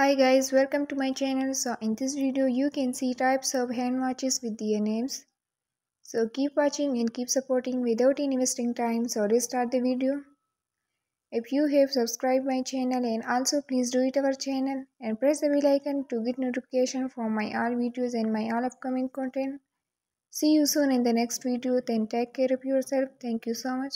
Hi guys, welcome to my channel. So in this video you can see types of hand watches with their names. So keep watching and keep supporting without investing time. So let's start the video. If you have subscribed my channel and also please do it our channel and press the bell icon to get notification for my all videos and my all upcoming content. See you soon in the next video. Then take care of yourself. Thank you so much.